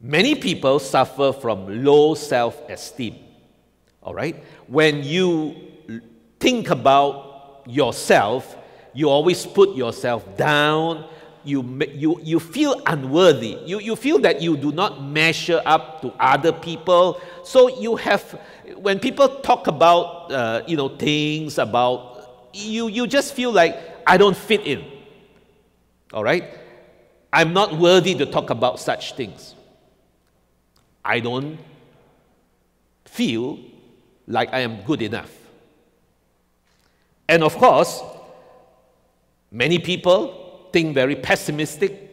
Many people suffer from low self esteem. All right? When you think about yourself, you always put yourself down. You, you, you feel unworthy. You, you feel that you do not measure up to other people. So you have, when people talk about, uh, you know, things about, you, you just feel like, I don't fit in. All right? I'm not worthy to talk about such things. I don't feel like I am good enough. And of course, many people think very pessimistic.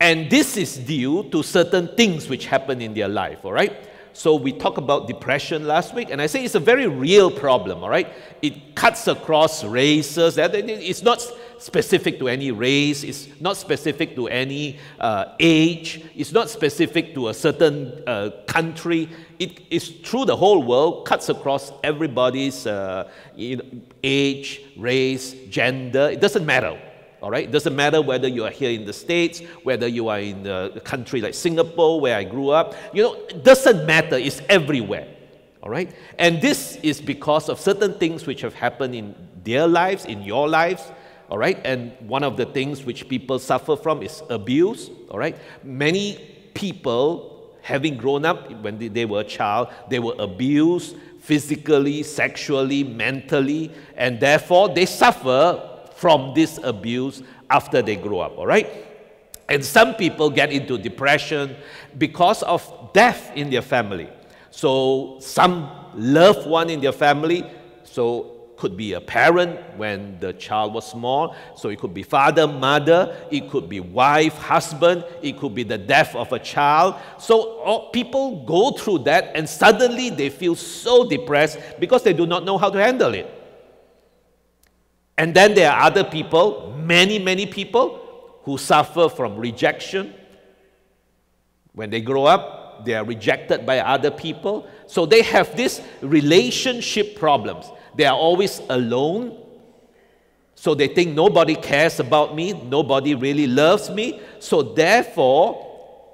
And this is due to certain things which happen in their life, all right? So we talked about depression last week, and I say it's a very real problem, all right? It cuts across races. It's not specific to any race, it's not specific to any uh, age, it's not specific to a certain uh, country. It is through the whole world, cuts across everybody's uh, age, race, gender. It doesn't matter. All right? It doesn't matter whether you are here in the States, whether you are in a country like Singapore, where I grew up. You know, it doesn't matter. It's everywhere. All right? And this is because of certain things which have happened in their lives, in your lives. All right? And one of the things which people suffer from is abuse. All right? Many people, having grown up when they were a child, they were abused physically, sexually, mentally, and therefore they suffer from this abuse after they grow up, all right? And some people get into depression because of death in their family. So some loved one in their family, so could be a parent when the child was small. So it could be father, mother, it could be wife, husband, it could be the death of a child. So people go through that and suddenly they feel so depressed because they do not know how to handle it. And then there are other people, many, many people, who suffer from rejection. When they grow up, they are rejected by other people. So they have these relationship problems. They are always alone. So they think nobody cares about me, nobody really loves me. So therefore,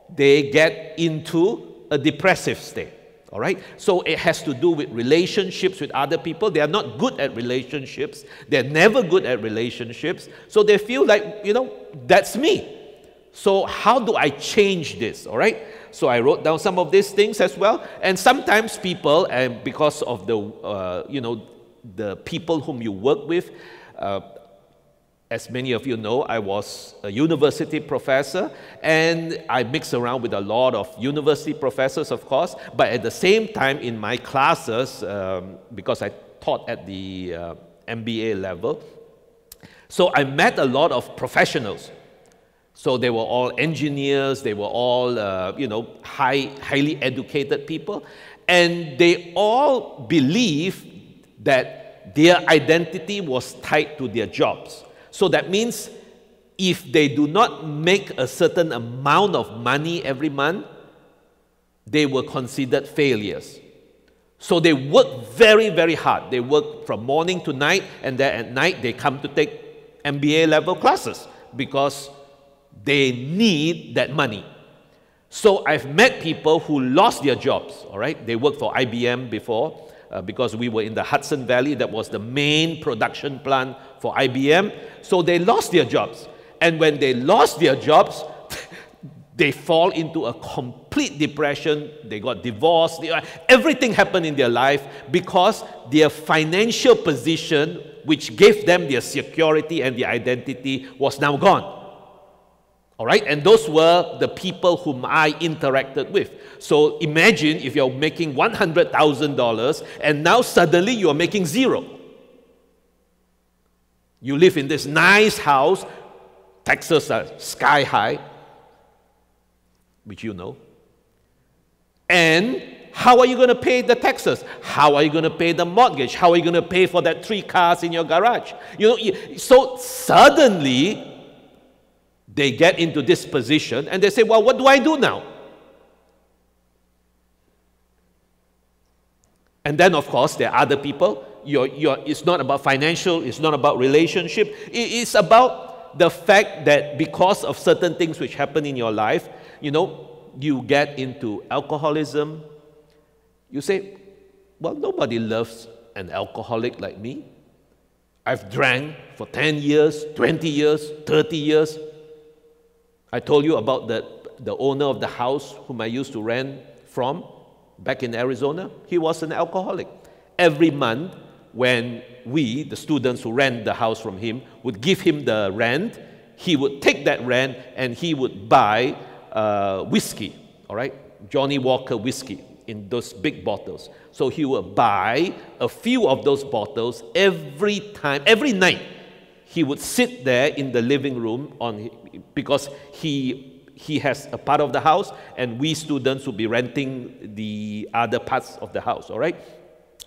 they get into a depressive state. All right? So it has to do with relationships with other people. They are not good at relationships. They're never good at relationships. So they feel like, you know, that's me. So how do I change this? All right? So I wrote down some of these things as well. And sometimes people, and because of the, uh, you know, the people whom you work with, uh, as many of you know, I was a university professor and I mix around with a lot of university professors, of course, but at the same time in my classes, um, because I taught at the uh, MBA level, so I met a lot of professionals. So they were all engineers, they were all, uh, you know, high, highly educated people, and they all believe that their identity was tied to their jobs. So that means if they do not make a certain amount of money every month, they were considered failures. So they work very, very hard. They work from morning to night, and then at night they come to take MBA level classes because they need that money. So I've met people who lost their jobs, all right? They worked for IBM before, uh, because we were in the Hudson Valley. That was the main production plant for IBM. So they lost their jobs. And when they lost their jobs, they fall into a complete depression. They got divorced. Everything happened in their life because their financial position, which gave them their security and their identity, was now gone. All right, and those were the people whom I interacted with. So imagine if you're making $100,000 and now suddenly you are making zero. You live in this nice house, taxes are sky high, which you know. And how are you going to pay the taxes? How are you going to pay the mortgage? How are you going to pay for that three cars in your garage? You know, so suddenly they get into this position and they say, Well, what do I do now? And then, of course, there are other people. You're, you're, it's not about financial, it's not about relationship, it's about the fact that because of certain things which happen in your life, you know, you get into alcoholism. You say, well, nobody loves an alcoholic like me. I've drank for 10 years, 20 years, 30 years. I told you about the, the owner of the house whom I used to rent from back in Arizona. He was an alcoholic. Every month, when we, the students who rent the house from him, would give him the rent, he would take that rent and he would buy uh, whiskey, all right? Johnnie Walker whiskey in those big bottles. So he would buy a few of those bottles every time, every night. He would sit there in the living room on, because he, he has a part of the house and we students would be renting the other parts of the house, all right?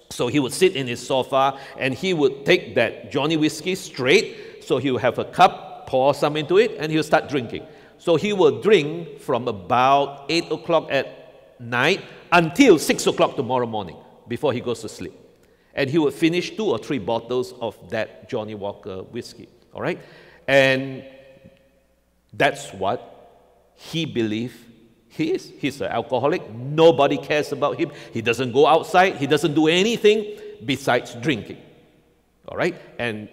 So he would sit in his sofa and he would take that Johnnie whiskey straight. So he would have a cup, pour some into it, and he would start drinking. So he will drink from about 8 o'clock at night until 6 o'clock tomorrow morning before he goes to sleep. And he would finish two or three bottles of that Johnnie Walker whiskey. All right? And that's what he believed he is. He's an alcoholic. Nobody cares about him. He doesn't go outside. He doesn't do anything besides drinking. All right? And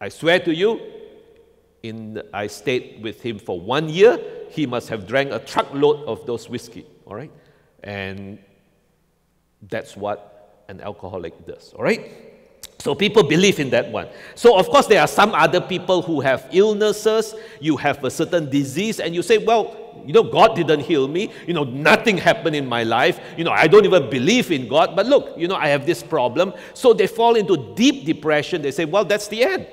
I swear to you, in I stayed with him for one year. He must have drank a truckload of those whiskey. All right? And that's what an alcoholic does. All right? So people believe in that one. So, of course, there are some other people who have illnesses, you have a certain disease, and you say, well, you know, God didn't heal me. You know, nothing happened in my life. You know, I don't even believe in God. But look, you know, I have this problem. So they fall into deep depression. They say, well, that's the end.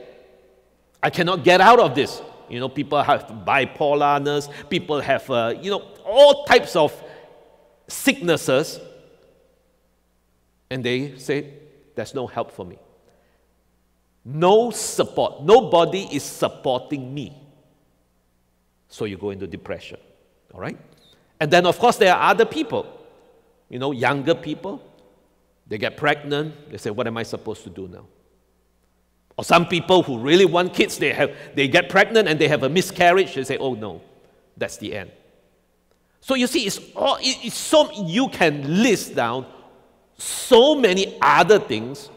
I cannot get out of this. You know, people have bipolarness, people have, uh, you know, all types of sicknesses. And they say, there's no help for me. No support. Nobody is supporting me. So you go into depression. All right? And then, of course, there are other people, you know, younger people. They get pregnant. They say, What am I supposed to do now? Or some people who really want kids, they, have, they get pregnant and they have a miscarriage. They say, Oh no, that's the end. So you see, it's, all, it's so, you can list down so many other things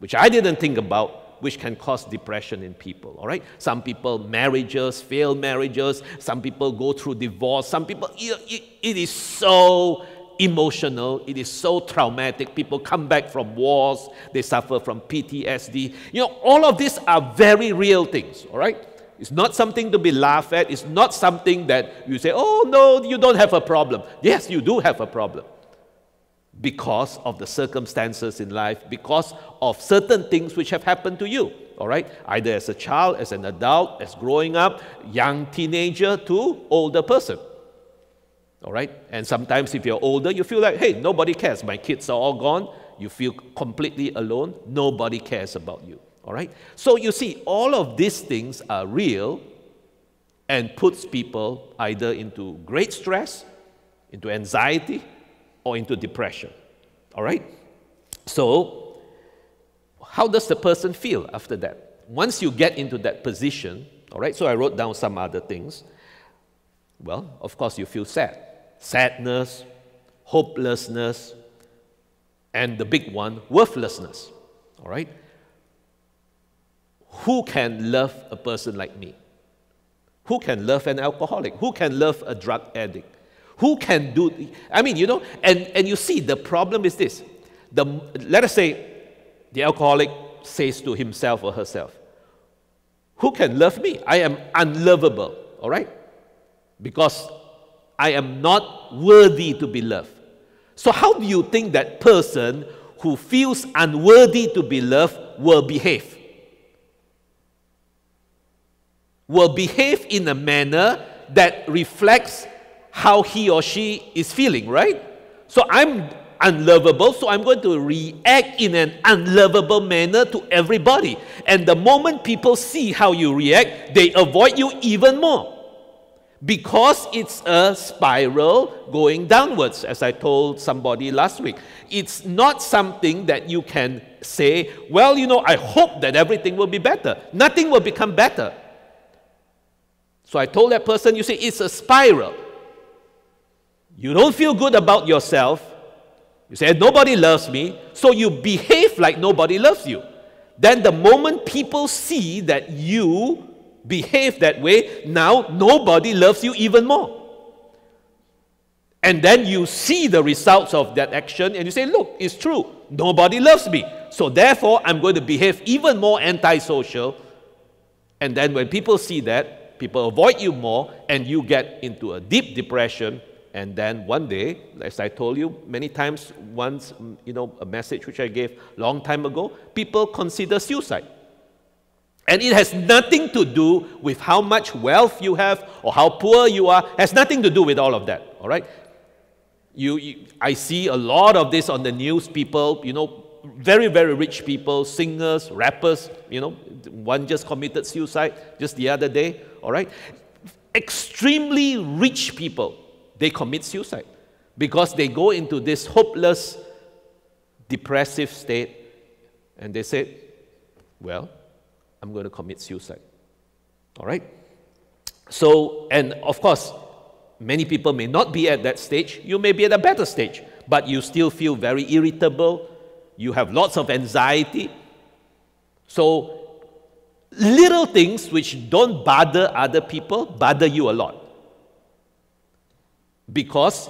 which I didn't think about which can cause depression in people, all right? Some people, marriages, failed marriages, some people go through divorce, some people, it, it is so emotional, it is so traumatic. People come back from wars, they suffer from PTSD. You know, all of these are very real things, all right? It's not something to be laughed at. It's not something that you say, oh, no, you don't have a problem. Yes, you do have a problem because of the circumstances in life, because of certain things which have happened to you, all right? Either as a child, as an adult, as growing up, young teenager to older person. All right? And sometimes if you're older, you feel like, hey, nobody cares. My kids are all gone. You feel completely alone. Nobody cares about you. All right? So you see, all of these things are real and puts people either into great stress, into anxiety, or into depression. All right? So, how does the person feel after that? Once you get into that position, all right, so I wrote down some other things. Well, of course, you feel sad. Sadness, hopelessness, and the big one, worthlessness. All right? Who can love a person like me? Who can love an alcoholic? Who can love a drug addict? Who can do, I mean, you know, and, and you see, the problem is this. The, let us say the alcoholic says to himself or herself, Who can love me? I am unlovable, all right? Because I am not worthy to be loved. So, how do you think that person who feels unworthy to be loved will behave? Will behave in a manner that reflects how he or she is feeling, right? So I'm unlovable, so I'm going to react in an unlovable manner to everybody. And the moment people see how you react, they avoid you even more. Because it's a spiral going downwards, as I told somebody last week. It's not something that you can say, well, you know, I hope that everything will be better. Nothing will become better. So I told that person, you say, it's a spiral. You don't feel good about yourself. You say, nobody loves me. So you behave like nobody loves you. Then the moment people see that you behave that way, now nobody loves you even more. And then you see the results of that action and you say, look, it's true. Nobody loves me. So therefore, I'm going to behave even more antisocial. And then when people see that, people avoid you more and you get into a deep depression. And then one day, as I told you many times, once, you know, a message which I gave long time ago, people consider suicide. And it has nothing to do with how much wealth you have or how poor you are. It has nothing to do with all of that. All right? You, you, I see a lot of this on the news. People, you know, very, very rich people, singers, rappers, you know, one just committed suicide just the other day, all right? Extremely rich people, they commit suicide because they go into this hopeless, depressive state and they say, well, I'm going to commit suicide. All right? So, and of course, many people may not be at that stage. You may be at a better stage, but you still feel very irritable. You have lots of anxiety. So, little things which don't bother other people bother you a lot because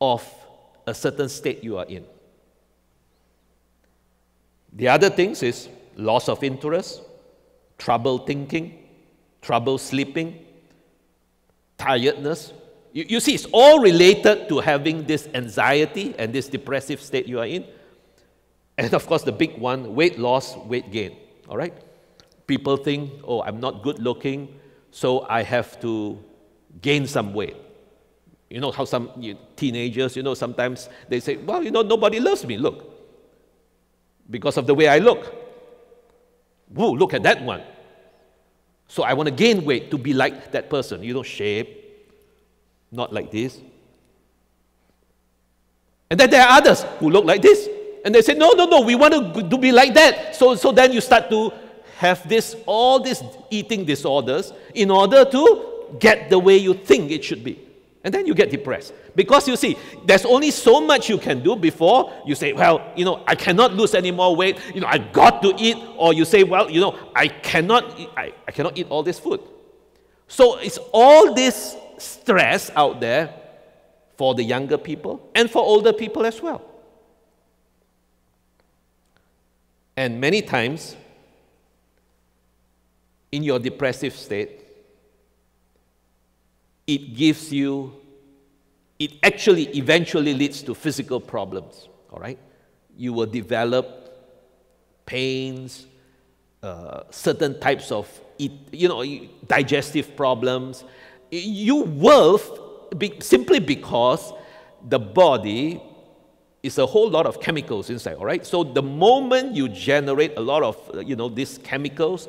of a certain state you are in. The other things is loss of interest, trouble thinking, trouble sleeping, tiredness. You, you see, it's all related to having this anxiety and this depressive state you are in. And of course, the big one weight loss, weight gain. All right? People think, oh, I'm not good looking, so I have to gain some weight. You know how some you, teenagers, you know, sometimes they say, well, you know, nobody loves me, look, because of the way I look. Whoa, look at that one. So I want to gain weight to be like that person. You know, shape, not like this. And then there are others who look like this. And they say, no, no, no, we want to, to be like that. So, so then you start to have this, all these eating disorders in order to get the way you think it should be. And then you get depressed. Because you see, there's only so much you can do before you say, well, you know, I cannot lose any more weight. You know, I got to eat. Or you say, well, you know, I cannot, I, I cannot eat all this food. So it's all this stress out there for the younger people and for older people as well. And many times, in your depressive state, it gives you, it actually eventually leads to physical problems, all right? You will develop pains, uh, certain types of, you know, digestive problems. You will, be, simply because the body is a whole lot of chemicals inside, all right? So the moment you generate a lot of, you know, these chemicals,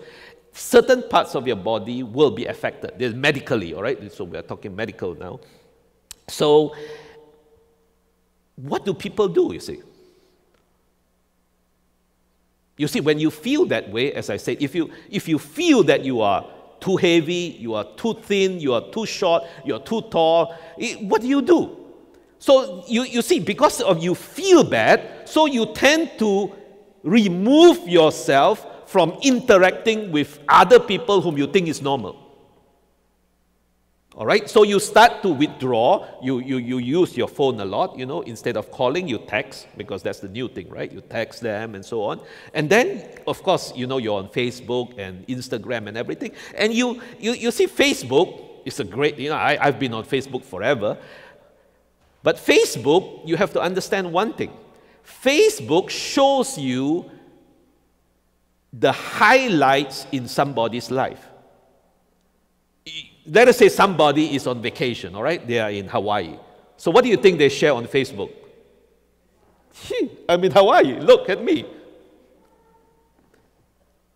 certain parts of your body will be affected. There's medically, all right? So we're talking medical now. So, what do people do, you see? You see, when you feel that way, as I said, if you, if you feel that you are too heavy, you are too thin, you are too short, you are too tall, what do you do? So you, you see, because of you feel bad, so you tend to remove yourself from interacting with other people whom you think is normal. All right, so you start to withdraw. You, you, you use your phone a lot, you know, instead of calling, you text because that's the new thing, right? You text them and so on. And then, of course, you know, you're on Facebook and Instagram and everything. And you, you, you see, Facebook is a great, you know, I, I've been on Facebook forever. But Facebook, you have to understand one thing Facebook shows you the highlights in somebody's life. Let us say somebody is on vacation, all right? They are in Hawaii. So, what do you think they share on Facebook? I'm in Hawaii, look at me.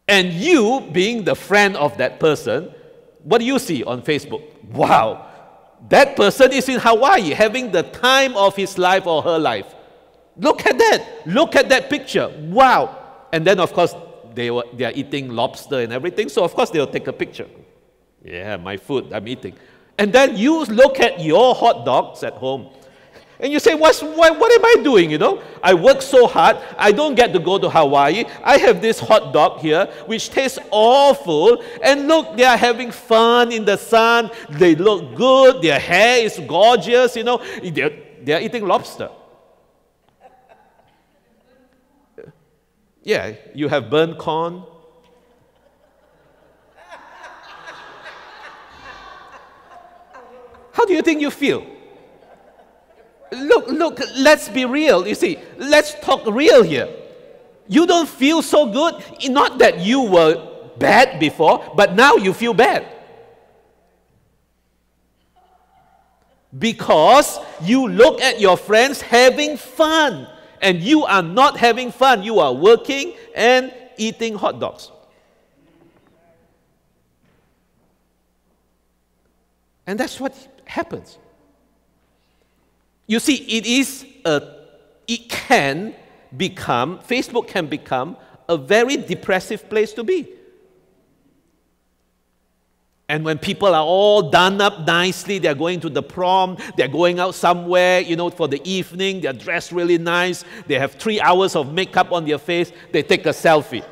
And you, being the friend of that person, what do you see on Facebook? Wow, that person is in Hawaii having the time of his life or her life. Look at that. Look at that picture. Wow. And then, of course, they, were, they are eating lobster and everything, so of course they'll take a picture. Yeah, my food I'm eating. And then you look at your hot dogs at home and you say, What's, what, what am I doing? You know, I work so hard. I don't get to go to Hawaii. I have this hot dog here, which tastes awful. And look, they are having fun in the sun. They look good. Their hair is gorgeous. You know, they're, eating lobster. Yeah, you have burnt corn. How do you think you feel? Look, look, let's be real. You see, let's talk real here. You don't feel so good. Not that you were bad before, but now you feel bad. Because you look at your friends having fun, and you are not having fun. You are working and eating hot dogs. And that's what happens. You see, it is a, it can become, Facebook can become a very depressive place to be. And when people are all done up nicely, they're going to the prom, they're going out somewhere, you know, for the evening, they're dressed really nice, they have three hours of makeup on their face, they take a selfie.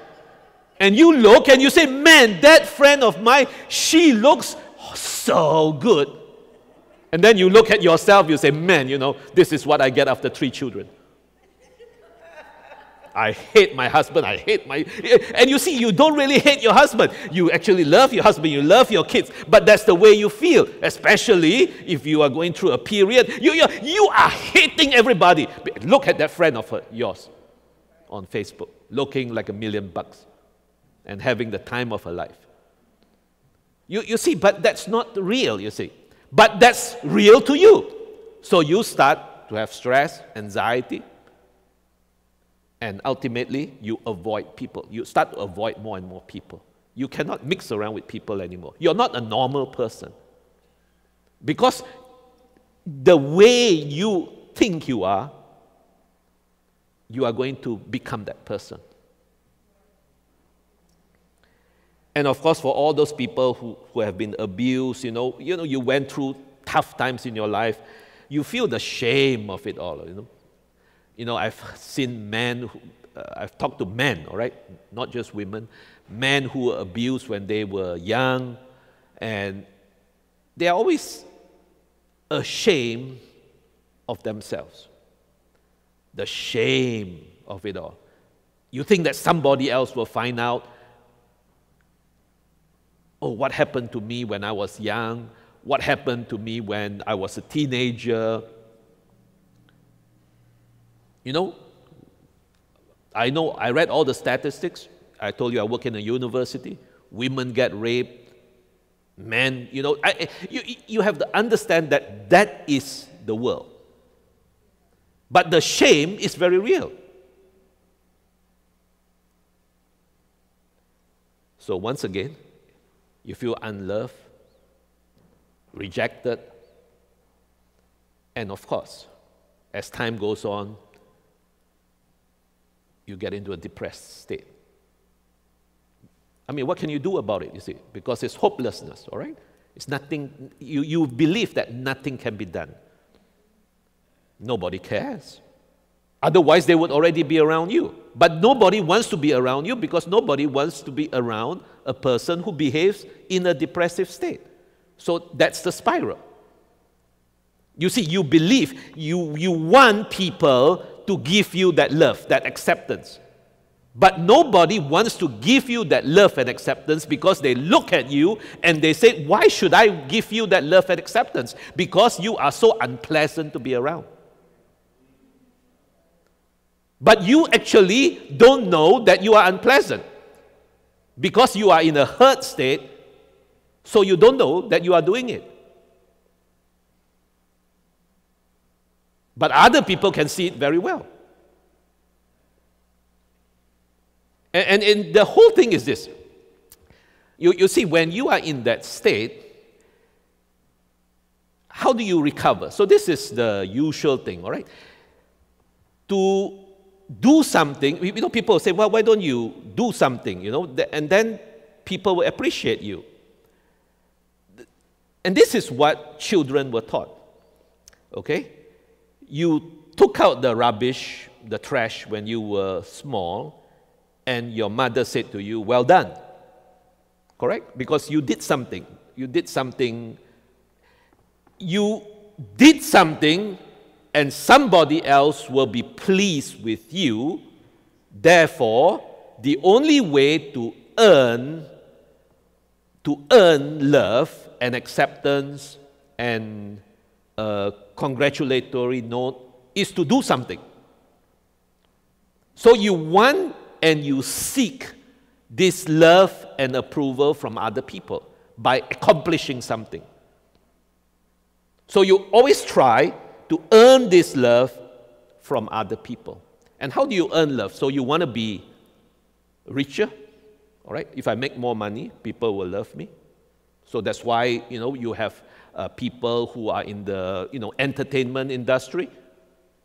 And you look and you say, man, that friend of mine, she looks so good. And then you look at yourself, you say, man, you know, this is what I get after three children. I hate my husband, I hate my. And you see, you don't really hate your husband. You actually love your husband, you love your kids, but that's the way you feel, especially if you are going through a period. You, you, you are hating everybody. Look at that friend of yours on Facebook, looking like a million bucks and having the time of her life. You, you see, but that's not real, you see. But that's real to you. So you start to have stress, anxiety, and ultimately you avoid people. You start to avoid more and more people. You cannot mix around with people anymore. You're not a normal person. Because the way you think you are, you are going to become that person. And of course, for all those people who, who have been abused, you know, you know, you went through tough times in your life, you feel the shame of it all, you know. You know, I've seen men, who, uh, I've talked to men, all right, not just women, men who were abused when they were young, and they are always ashamed of themselves. The shame of it all. You think that somebody else will find out oh, what happened to me when I was young? What happened to me when I was a teenager? You know, I know, I read all the statistics. I told you I work in a university. Women get raped. Men, you know, I, you, you have to understand that that is the world. But the shame is very real. So, once again, you feel unloved, rejected, and of course, as time goes on, you get into a depressed state. I mean, what can you do about it, you see? Because it's hopelessness, all right? It's nothing, you, you believe that nothing can be done. Nobody cares. Otherwise, they would already be around you. But nobody wants to be around you because nobody wants to be around a person who behaves in a depressive state. So that's the spiral. You see, you believe, you, you want people to give you that love, that acceptance. But nobody wants to give you that love and acceptance because they look at you and they say, Why should I give you that love and acceptance? Because you are so unpleasant to be around. But you actually don't know that you are unpleasant because you are in a hurt state, so you don't know that you are doing it. But other people can see it very well. And, and, and the whole thing is this you, you see, when you are in that state, how do you recover? So, this is the usual thing, all right? To do something, you know, people say, well, why don't you do something, you know, and then people will appreciate you. And this is what children were taught. Okay? You took out the rubbish, the trash when you were small, and your mother said to you, Well done. Correct? Because you did something. You did something. You did something, and somebody else will be pleased with you. Therefore, the only way to earn to earn love and acceptance and a congratulatory note is to do something. So you want and you seek this love and approval from other people by accomplishing something. So you always try to earn this love from other people. And how do you earn love? So you want to be richer, all right? If I make more money, people will love me. So that's why, you know, you have uh, people who are in the, you know, entertainment industry.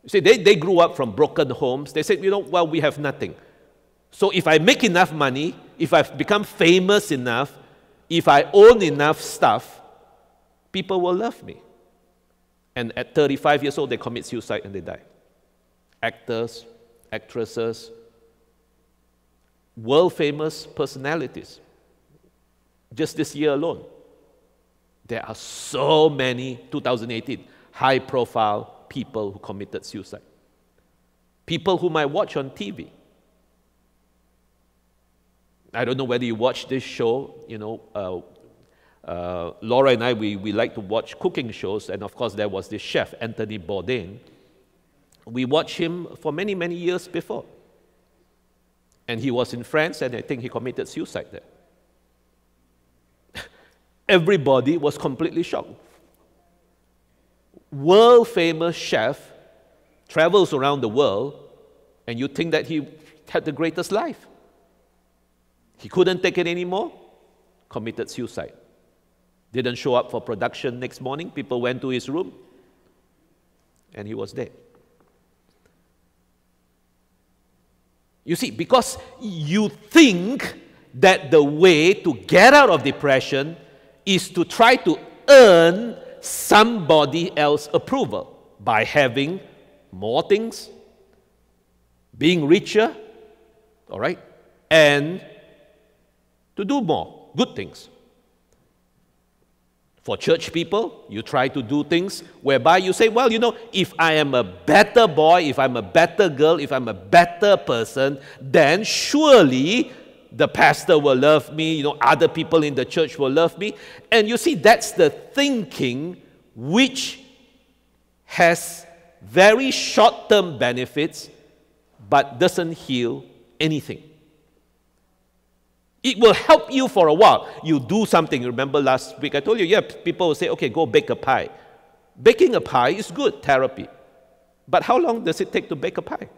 You see, they, they grew up from broken homes. They said, you know, well, we have nothing. So if I make enough money, if I've become famous enough, if I own enough stuff, people will love me. And at 35 years old, they commit suicide and they die. Actors, actresses, world famous personalities. Just this year alone, there are so many, 2018, high profile people who committed suicide. People whom I watch on TV. I don't know whether you watch this show, you know, uh, uh, Laura and I, we, we like to watch cooking shows, and of course, there was this chef, Anthony Bourdain. We watched him for many, many years before. And he was in France, and I think he committed suicide there. Everybody was completely shocked. World famous chef travels around the world, and you think that he had the greatest life. He couldn't take it anymore, committed suicide. Didn't show up for production next morning. People went to his room, and he was dead. You see, because you think that the way to get out of depression is to try to earn somebody else's approval by having more things, being richer, all right, and to do more good things. For church people, you try to do things whereby you say, well, you know, if I am a better boy, if I'm a better girl, if I'm a better person, then surely the pastor will love me, you know, other people in the church will love me. And you see, that's the thinking which has very short term benefits but doesn't heal anything. It will help you for a while. You do something. Remember last week I told you, yeah, people will say, okay, go bake a pie. Baking a pie is good therapy. But how long does it take to bake a pie?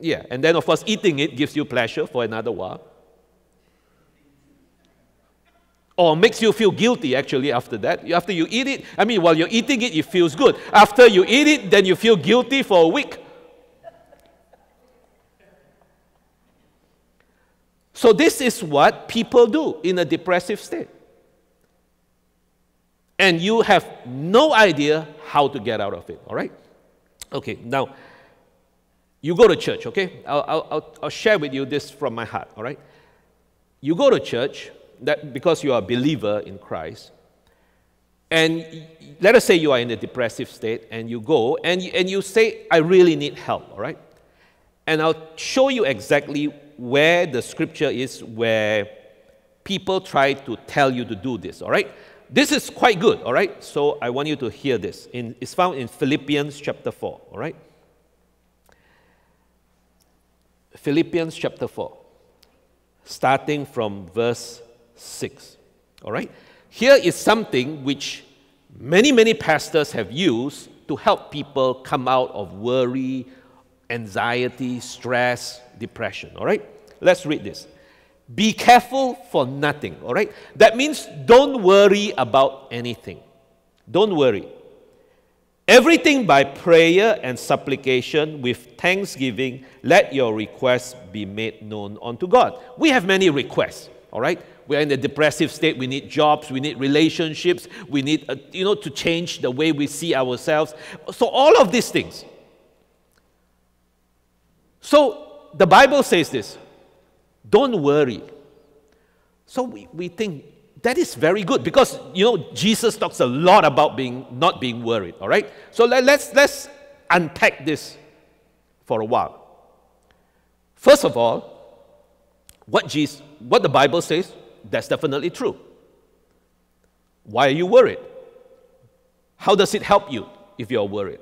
Yeah, and then of course, eating it gives you pleasure for another while. Or makes you feel guilty actually after that. After you eat it, I mean, while you're eating it, it feels good. After you eat it, then you feel guilty for a week. So, this is what people do in a depressive state. And you have no idea how to get out of it, all right? Okay, now, you go to church, okay? I'll, I'll, I'll share with you this from my heart, all right? You go to church that because you are a believer in Christ, and let us say you are in a depressive state, and you go and you, and you say, I really need help, all right? And I'll show you exactly where the scripture is where people try to tell you to do this, all right? This is quite good, all right? So I want you to hear this. In, it's found in Philippians chapter 4, all right? Philippians chapter 4, starting from verse 6, all right? Here is something which many, many pastors have used to help people come out of worry, anxiety, stress, depression. All right? Let's read this. Be careful for nothing. All right? That means don't worry about anything. Don't worry. Everything by prayer and supplication with thanksgiving, let your requests be made known unto God. We have many requests, all right? We're in a depressive state. We need jobs. We need relationships. We need, uh, you know, to change the way we see ourselves. So, all of these things. So, the Bible says this don't worry. So, we, we think that is very good because, you know, Jesus talks a lot about being, not being worried, all right? So, let, let's, let's unpack this for a while. First of all, what, Jesus, what the Bible says, that's definitely true. Why are you worried? How does it help you if you're worried?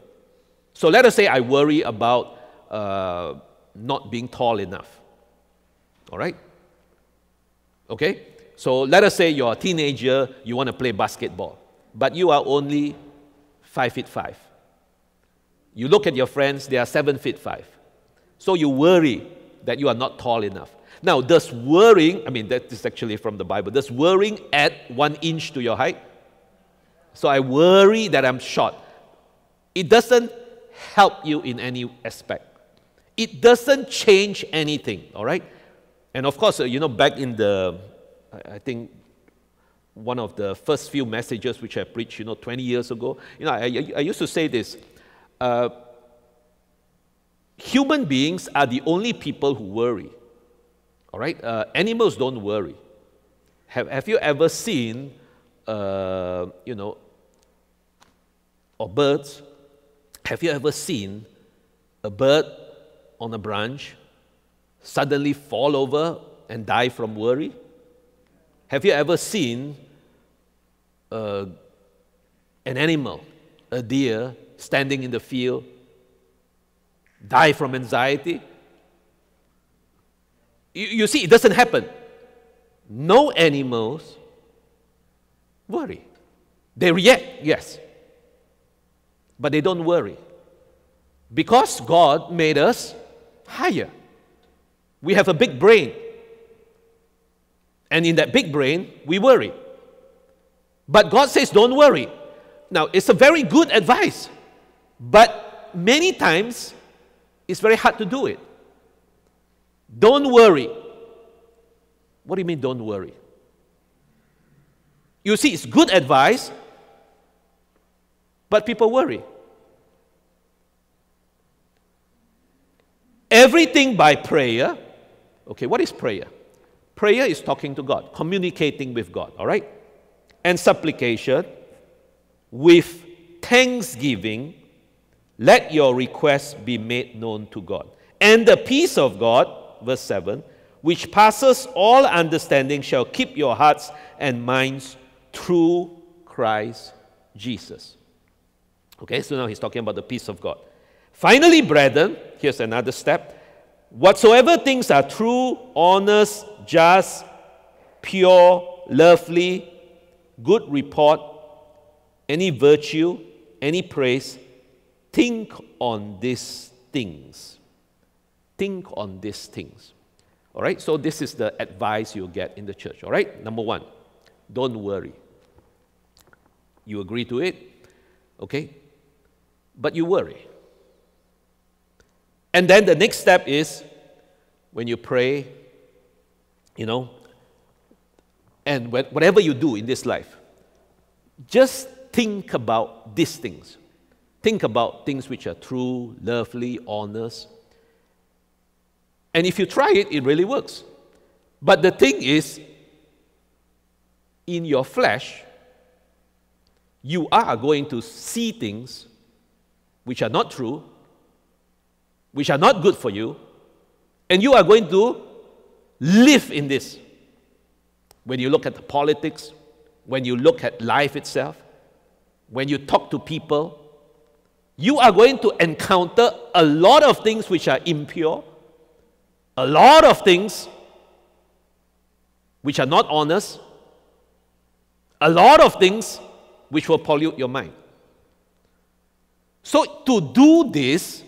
So let us say I worry about uh, not being tall enough. All right? Okay? So let us say you're a teenager, you want to play basketball, but you are only five feet five. You look at your friends, they are seven feet five. So you worry that you are not tall enough. Now, does worrying, I mean, that is actually from the Bible, does worrying add one inch to your height? So I worry that I'm short. It doesn't help you in any aspect. It doesn't change anything, all right? And of course, uh, you know, back in the, I think, one of the first few messages which I preached, you know, 20 years ago, you know, I, I used to say this. Uh, human beings are the only people who worry. All right? Uh, animals don't worry. Have, have you ever seen, uh, you know, or birds? Have you ever seen a bird on a branch suddenly fall over and die from worry? Have you ever seen uh, an animal, a deer, standing in the field die from anxiety. You, you see, it doesn't happen. No animals worry. They react, yes, but they don't worry. Because God made us higher. We have a big brain. And in that big brain, we worry. But God says, don't worry. Now, it's a very good advice. But many times, it's very hard to do it. Don't worry. What do you mean, don't worry? You see, it's good advice, but people worry. Everything by prayer. Okay, what is prayer? Prayer is talking to God, communicating with God, all right? And supplication with thanksgiving let your requests be made known to God. And the peace of God, verse 7, which passes all understanding, shall keep your hearts and minds through Christ Jesus. Okay, so now he's talking about the peace of God. Finally, brethren, here's another step. Whatsoever things are true, honest, just, pure, lovely, good report, any virtue, any praise, Think on these things. Think on these things. All right, so this is the advice you get in the church. All right, number one, don't worry. You agree to it, okay? But you worry. And then the next step is when you pray, you know, and whatever you do in this life, just think about these things. Think about things which are true, lovely, honest. And if you try it, it really works. But the thing is, in your flesh, you are going to see things which are not true, which are not good for you, and you are going to live in this. When you look at the politics, when you look at life itself, when you talk to people, you are going to encounter a lot of things which are impure, a lot of things which are not honest, a lot of things which will pollute your mind. So, to do this,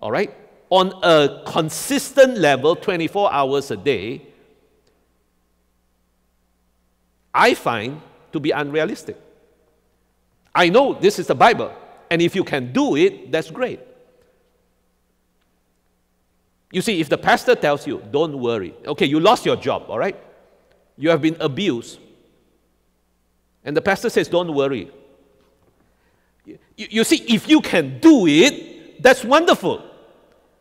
all right, on a consistent level, 24 hours a day, I find to be unrealistic. I know this is the Bible. And if you can do it, that's great. You see, if the pastor tells you, don't worry, okay, you lost your job, all right? You have been abused. And the pastor says, Don't worry. You, you see, if you can do it, that's wonderful.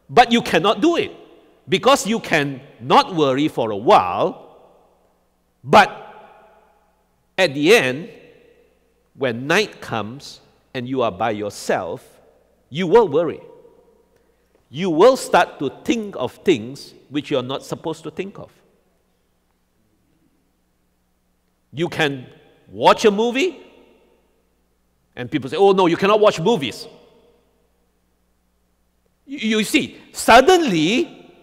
But you cannot do it because you can not worry for a while, but at the end, when night comes and you are by yourself, you will worry. You will start to think of things which you're not supposed to think of. You can watch a movie, and people say, oh no, you cannot watch movies. You, see, suddenly,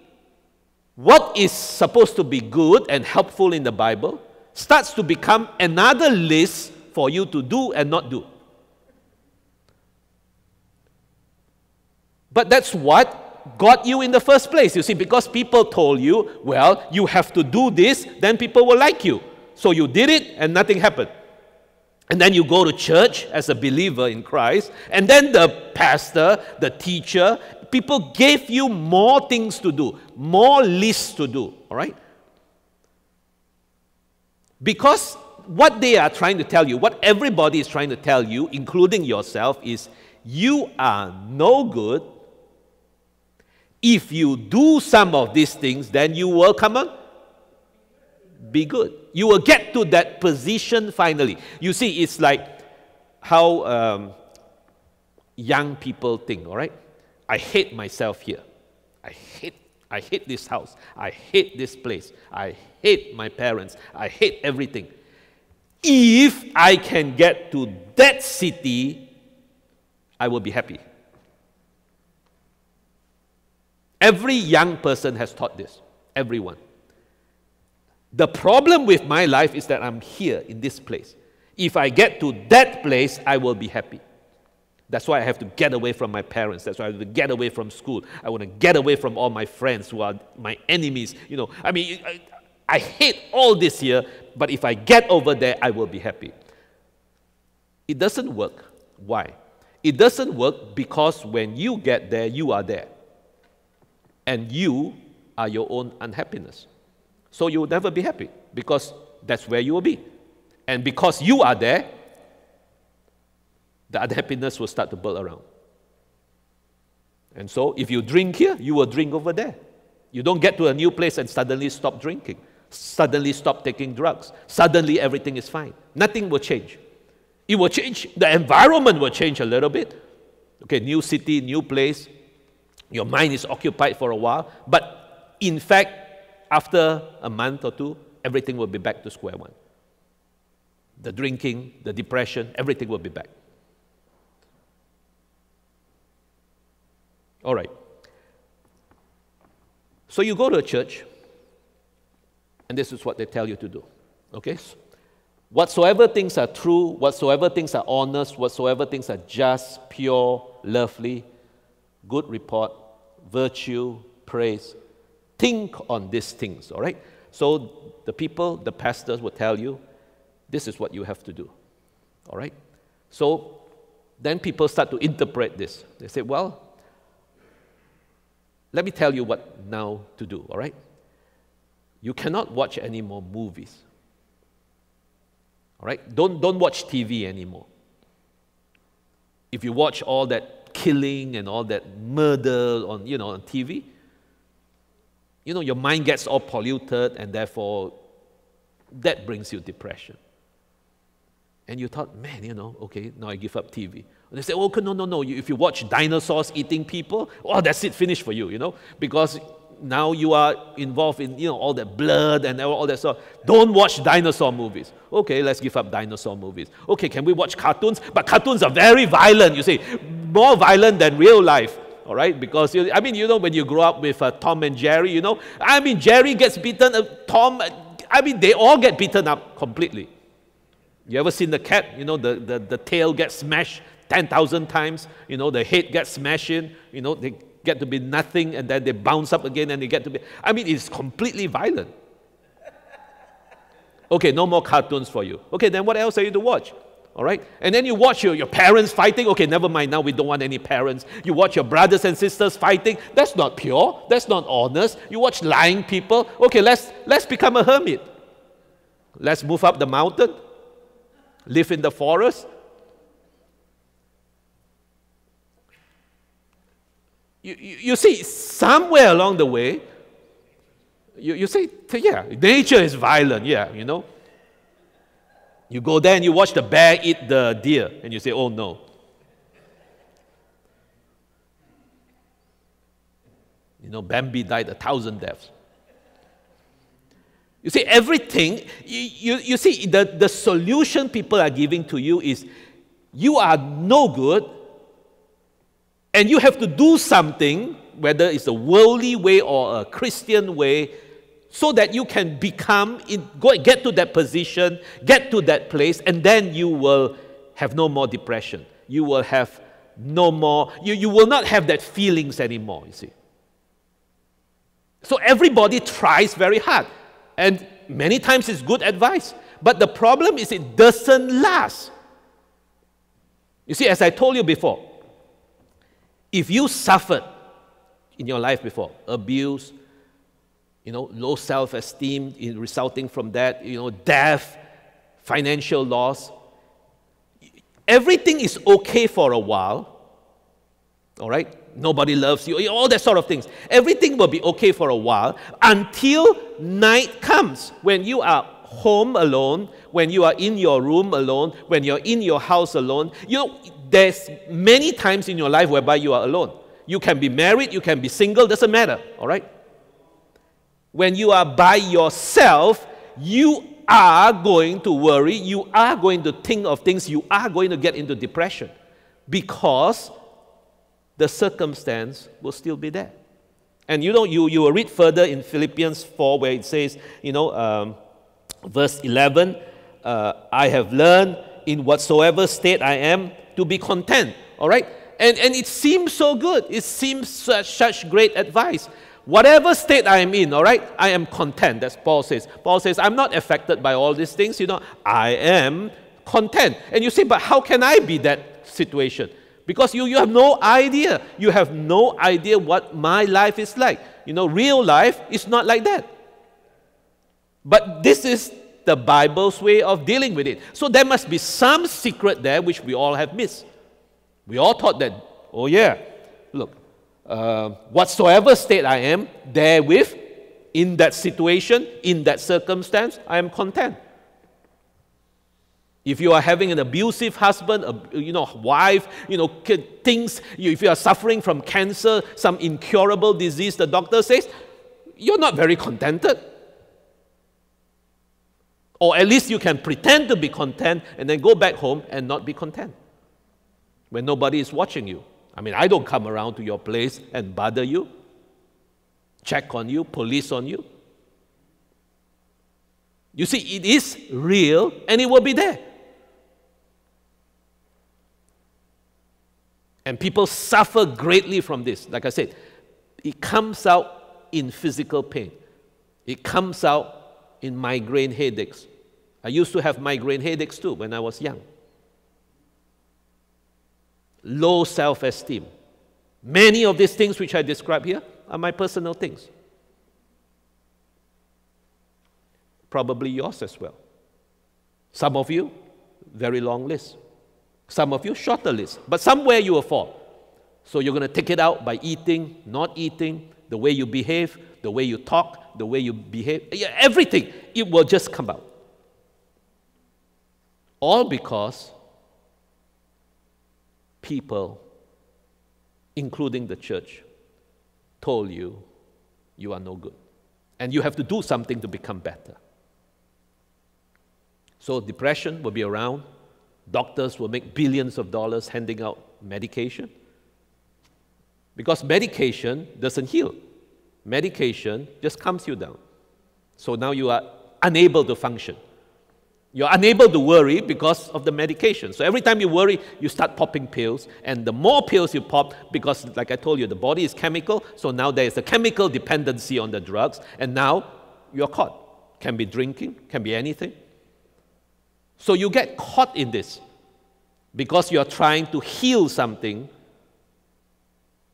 what is supposed to be good and helpful in the Bible starts to become another list for you to do and not do. But that's what got you in the first place. You see, because people told you, well, you have to do this, then people will like you. So you did it and nothing happened. And then you go to church as a believer in Christ, and then the pastor, the teacher, people gave you more things to do, more lists to do, all right? Because what they are trying to tell you, what everybody is trying to tell you, including yourself, is you are no good. If you do some of these things, then you will come on, be good. You will get to that position finally. You see, it's like how um, young people think, all right? I hate myself here. I hate, I hate this house. I hate this place. I hate my parents. I hate everything. If I can get to that city, I will be happy. Every young person has taught this. Everyone. The problem with my life is that I'm here in this place. If I get to that place, I will be happy. That's why I have to get away from my parents. That's why I have to get away from school. I want to get away from all my friends who are my enemies. You know, I mean, I, I hate all this here, but if I get over there, I will be happy. It doesn't work. Why? It doesn't work because when you get there, you are there. And you are your own unhappiness. So you will never be happy because that's where you will be. And because you are there, the unhappiness will start to build around. And so if you drink here, you will drink over there. You don't get to a new place and suddenly stop drinking, suddenly stop taking drugs, suddenly everything is fine. Nothing will change. It will change, the environment will change a little bit. Okay, new city, new place. Your mind is occupied for a while, but in fact, after a month or two, everything will be back to square one. The drinking, the depression, everything will be back. All right. So you go to a church, and this is what they tell you to do. Okay? Whatsoever things are true, whatsoever things are honest, whatsoever things are just, pure, lovely, good report, virtue, praise, think on these things, all right? So the people, the pastors will tell you, this is what you have to do, all right? So then people start to interpret this. They say, well, let me tell you what now to do, all right? You cannot watch any more movies. All right? Don't, don't watch TV anymore. If you watch all that killing and all that murder on, you know, on TV, you know, your mind gets all polluted and therefore that brings you depression. And you thought, man, you know, okay, now I give up TV. They say, oh, no, no, no. If you watch dinosaurs eating people, oh, that's it, finished for you, you know, because now you are involved in, you know, all that blood and all that stuff. Don't watch dinosaur movies. Okay, let's give up dinosaur movies. Okay, can we watch cartoons? But cartoons are very violent, you see, more violent than real life all right? Because, I mean, you know, when you grow up with uh, Tom and Jerry, you know, I mean, Jerry gets beaten, uh, Tom, I mean, they all get beaten up completely. You ever seen the cat? You know, the, the, the tail gets smashed 10,000 times, you know, the head gets smashed in, you know, they get to be nothing and then they bounce up again and they get to be, I mean, it's completely violent. Okay, no more cartoons for you. Okay, then what else are you to watch? All right? And then you watch your, your parents fighting. Okay, never mind. Now we don't want any parents. You watch your brothers and sisters fighting. That's not pure. That's not honest. You watch lying people. Okay, let's, let's become a hermit. Let's move up the mountain, live in the forest. You, you, you see, somewhere along the way, you, you say, yeah, nature is violent, yeah, you know. You go there and you watch the bear eat the deer, and you say, oh no. You know, Bambi died a thousand deaths. You see, everything, you, you, you see, the, the solution people are giving to you is you are no good, and you have to do something, whether it's a worldly way or a Christian way, so that you can become, in, go, get to that position, get to that place, and then you will have no more depression. You will have no more, you, you will not have that feelings anymore, you see. So everybody tries very hard. And many times it's good advice. But the problem is it doesn't last. You see, as I told you before, if you suffered in your life before abuse, you know, low self-esteem resulting from that, you know, death, financial loss. Everything is okay for a while, all right? Nobody loves you, all that sort of things. Everything will be okay for a while until night comes when you are home alone, when you are in your room alone, when you're in your house alone. You know, there's many times in your life whereby you are alone. You can be married, you can be single, doesn't matter, all right? when you are by yourself, you are going to worry, you are going to think of things, you are going to get into depression because the circumstance will still be there. And you know, you, you will read further in Philippians 4 where it says, you know, um, verse 11, uh, I have learned in whatsoever state I am to be content. All right? And, and it seems so good. It seems such, such great advice. Whatever state I am in, all right, I am content. That's Paul says. Paul says, I'm not affected by all these things, you know, I am content. And you say, but how can I be that situation? Because you, you have no idea. You have no idea what my life is like. You know, real life is not like that. But this is the Bible's way of dealing with it. So there must be some secret there which we all have missed. We all thought that, oh yeah, look, uh, whatsoever state I am, therewith, in that situation, in that circumstance, I am content. If you are having an abusive husband, a, you know, wife, you know, things, if you are suffering from cancer, some incurable disease, the doctor says, you're not very contented. Or at least you can pretend to be content and then go back home and not be content when nobody is watching you. I mean, I don't come around to your place and bother you, check on you, police on you. You see, it is real and it will be there. And people suffer greatly from this. Like I said, it comes out in physical pain, it comes out in migraine headaches. I used to have migraine headaches too when I was young low self esteem. Many of these things which I describe here are my personal things. Probably yours as well. Some of you, very long list. Some of you, shorter list. But somewhere you will fall. So you're going to take it out by eating, not eating, the way you behave, the way you talk, the way you behave, everything. It will just come out. All because people, including the church, told you you are no good. And you have to do something to become better. So depression will be around. Doctors will make billions of dollars handing out medication. Because medication doesn't heal. Medication just calms you down. So now you are unable to function. You're unable to worry because of the medication. So every time you worry, you start popping pills. And the more pills you pop, because like I told you, the body is chemical, so now there is a chemical dependency on the drugs, and now you're caught. Can be drinking, can be anything. So you get caught in this because you're trying to heal something,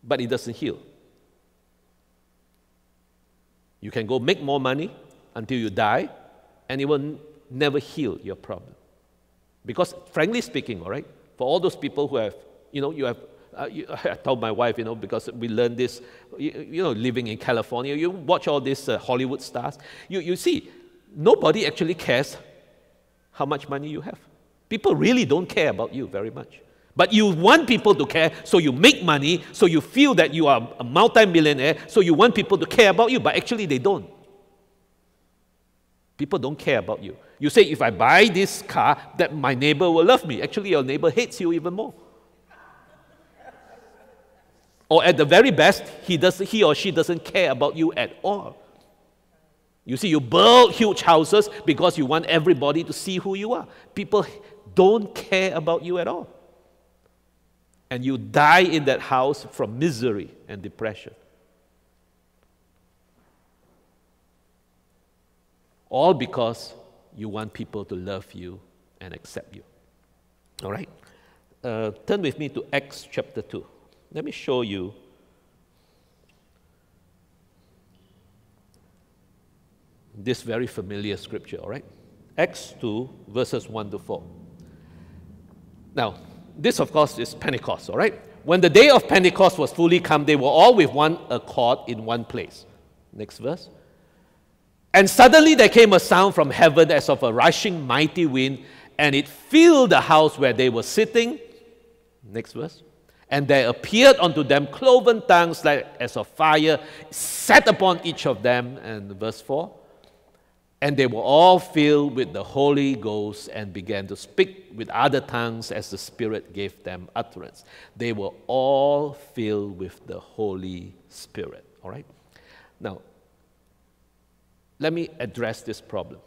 but it doesn't heal. You can go make more money until you die, and it will never heal your problem. Because, frankly speaking, all right, for all those people who have, you know, you have, uh, you, I told my wife, you know, because we learned this, you, you know, living in California, you watch all these uh, Hollywood stars, you, you see, nobody actually cares how much money you have. People really don't care about you very much. But you want people to care, so you make money, so you feel that you are a multi-millionaire, so you want people to care about you, but actually they don't. People don't care about you. You say, if I buy this car, that my neighbor will love me. Actually, your neighbor hates you even more. or at the very best, he, does, he or she doesn't care about you at all. You see, you build huge houses because you want everybody to see who you are. People don't care about you at all. And you die in that house from misery and depression. All because you want people to love you and accept you. All right? Uh, turn with me to Acts chapter 2. Let me show you. This very familiar scripture, all right? Acts 2, verses 1 to 4. Now, this, of course, is Pentecost, all right? When the day of Pentecost was fully come, they were all with one accord in one place. Next verse. And suddenly there came a sound from heaven as of a rushing mighty wind, and it filled the house where they were sitting. Next verse. And there appeared unto them cloven tongues like as of fire, set upon each of them. And verse 4. And they were all filled with the Holy Ghost and began to speak with other tongues as the Spirit gave them utterance. They were all filled with the Holy Spirit. All right? Now, let me address this problem.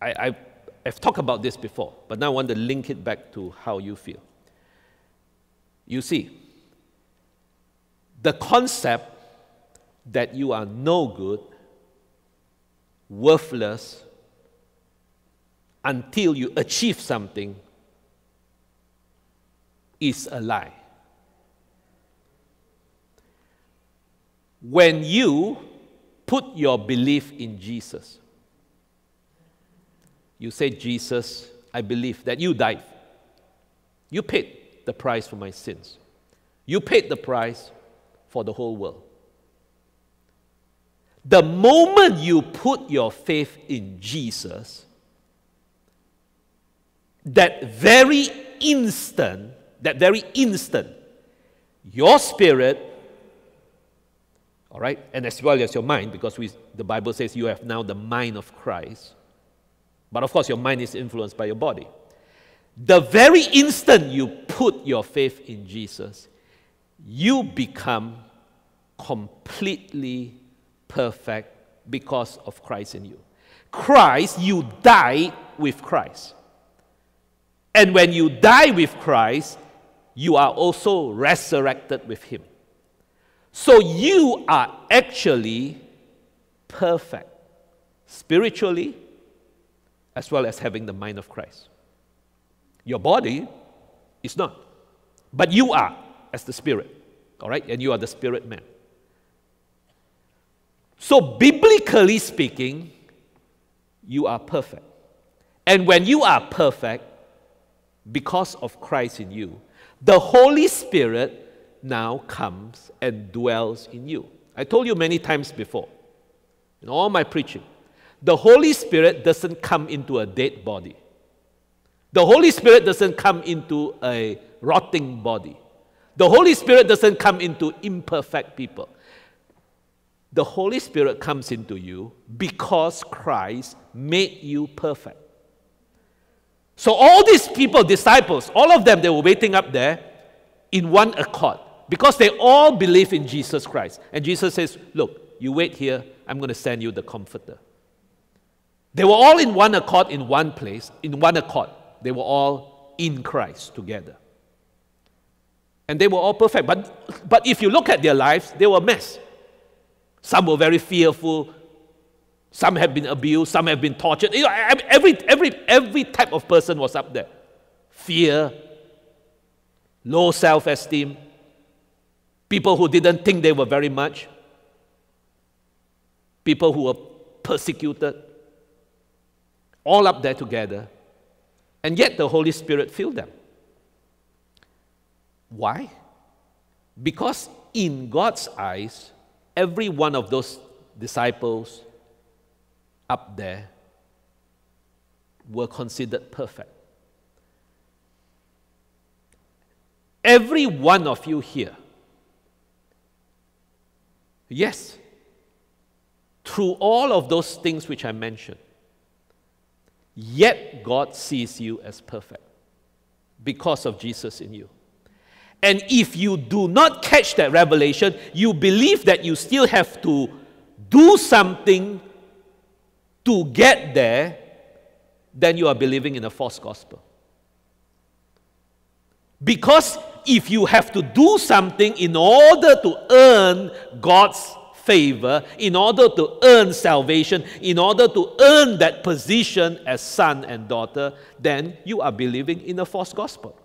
I, have talked about this before, but now I want to link it back to how you feel. You see, the concept that you are no good worthless until you achieve something is a lie. When you put your belief in Jesus, you say, Jesus, I believe that you died. You paid the price for my sins. You paid the price for the whole world. The moment you put your faith in Jesus, that very instant, that very instant, your spirit, all right, and as well as your mind, because we, the Bible says you have now the mind of Christ. But of course, your mind is influenced by your body. The very instant you put your faith in Jesus, you become completely perfect because of Christ in you. Christ, you died with Christ. And when you die with Christ, you are also resurrected with Him. So you are actually perfect spiritually as well as having the mind of Christ. Your body is not, but you are as the Spirit, all right? And you are the Spirit man. So, biblically speaking, you are perfect. And when you are perfect, because of Christ in you, the Holy Spirit now comes and dwells in you. I told you many times before, in all my preaching, the Holy Spirit doesn't come into a dead body. The Holy Spirit doesn't come into a rotting body. The Holy Spirit doesn't come into imperfect people the Holy Spirit comes into you because Christ made you perfect. So, all these people, disciples, all of them, they were waiting up there in one accord because they all believe in Jesus Christ. And Jesus says, Look, you wait here, I'm going to send you the Comforter. They were all in one accord, in one place, in one accord. They were all in Christ together. And they were all perfect. But, but if you look at their lives, they were a mess. Some were very fearful. Some have been abused. Some have been tortured. You know, every, every, every type of person was up there. Fear, low self esteem, people who didn't think they were very much, people who were persecuted. all up there together, and yet the Holy Spirit filled them. Why? Because in God's eyes, every one of those disciples up there were considered perfect. Every one of you here, yes, through all of those things which I mentioned, yet God sees you as perfect because of Jesus in you. And if you do not catch that revelation, you believe that you still have to do something to get there, then you are believing in a false gospel. Because if you have to do something in order to earn God's favor, in order to earn salvation, in order to earn that position as son and daughter, then you are believing in a false gospel.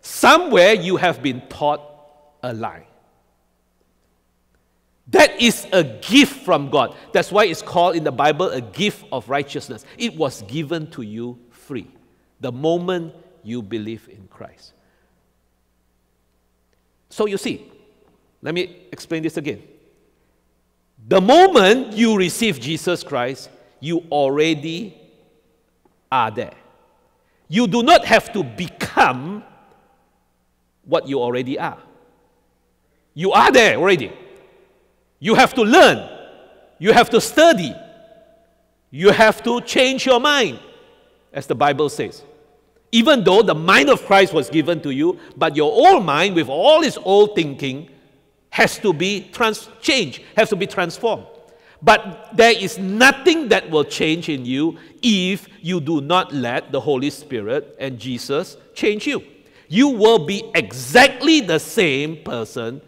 Somewhere you have been taught a lie. That is a gift from God. That's why it's called in the Bible a gift of righteousness. It was given to you free the moment you believe in Christ. So you see, let me explain this again. The moment you receive Jesus Christ, you already are there. You do not have to become what you already are. You are there already. You have to learn. You have to study. You have to change your mind, as the Bible says. Even though the mind of Christ was given to you, but your old mind, with all its old thinking, has to be trans- changed, has to be transformed. But there is nothing that will change in you if you do not let the Holy Spirit and Jesus change you. You will be exactly the same person